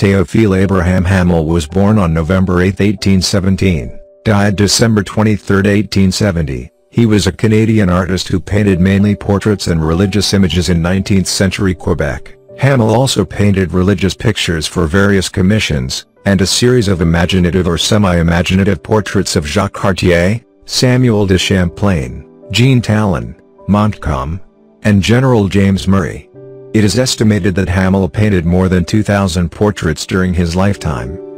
Theophile Abraham Hamel was born on November 8, 1817, died December 23, 1870. He was a Canadian artist who painted mainly portraits and religious images in 19th-century Quebec. Hamel also painted religious pictures for various commissions, and a series of imaginative or semi-imaginative portraits of Jacques Cartier, Samuel de Champlain, Jean Talon, Montcalm, and General James Murray. It is estimated that Hamel painted more than 2,000 portraits during his lifetime.